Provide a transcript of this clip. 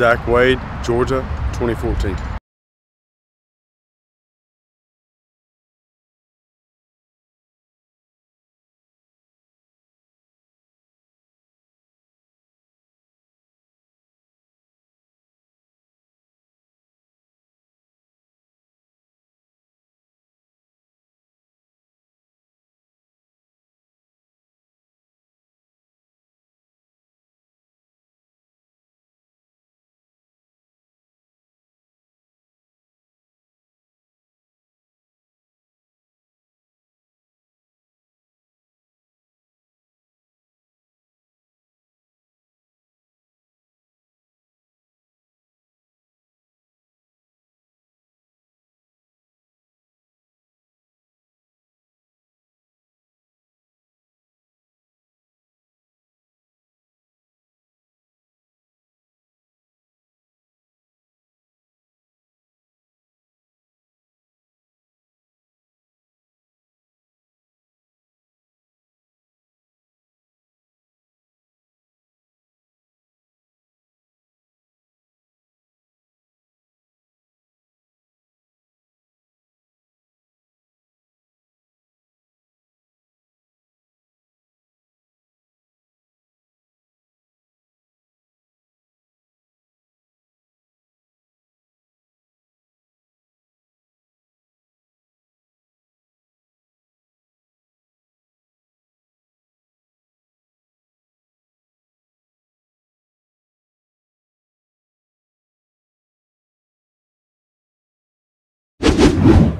Zach Wade, Georgia, 2014. You